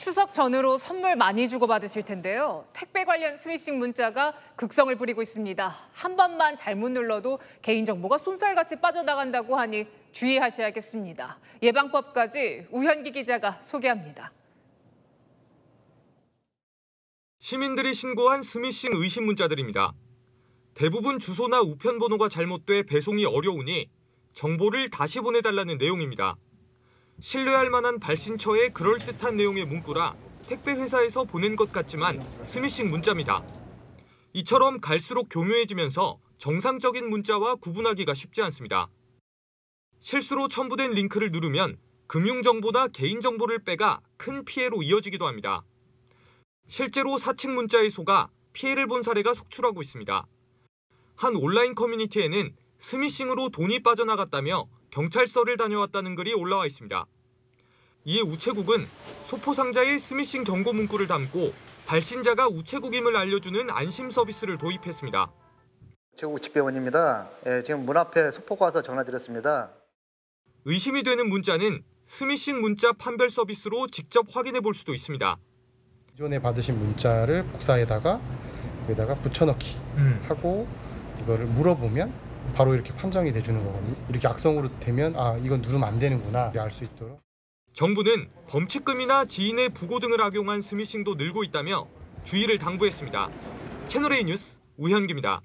추석 전후로 선물 많이 주고받으실 텐데요. 택배 관련 스미싱 문자가 극성을 부리고 있습니다. 한 번만 잘못 눌러도 개인정보가 쏜살같이 빠져나간다고 하니 주의하셔야겠습니다. 예방법까지 우현기 기자가 소개합니다. 시민들이 신고한 스미싱 의심 문자들입니다. 대부분 주소나 우편 번호가 잘못돼 배송이 어려우니 정보를 다시 보내달라는 내용입니다. 신뢰할 만한 발신처에 그럴듯한 내용의 문구라 택배 회사에서 보낸 것 같지만 스미싱 문자입니다. 이처럼 갈수록 교묘해지면서 정상적인 문자와 구분하기가 쉽지 않습니다. 실수로 첨부된 링크를 누르면 금융정보나 개인정보를 빼가 큰 피해로 이어지기도 합니다. 실제로 사칭 문자에 속아 피해를 본 사례가 속출하고 있습니다. 한 온라인 커뮤니티에는 스미싱으로 돈이 빠져나갔다며 경찰서를 다녀왔다는 글이 올라와 있습니다. 이에 우체국은 소포 상자에 스미싱 경고 문구를 담고 발신자가 우체국임을 알려주는 안심 서비스를 도입했습니다. 최국 집배원입니다. 예, 지금 문 앞에 소포가 와서 전화드렸습니다. 의심이 되는 문자는 스미싱 문자 판별 서비스로 직접 확인해 볼 수도 있습니다. 기존에 받으신 문자를 복사에다가 여기다가 붙여넣기 하고 이거를 물어보면 바로 이렇게 판정이 돼주는 거거든요. 이렇게 악성으로 되면 아 이건 누르면 안 되는구나 알 수 있도록. 정부는 범칙금이나 지인의 부고 등을 악용한 스미싱도 늘고 있다며 주의를 당부했습니다. 채널A 뉴스 우현기입니다.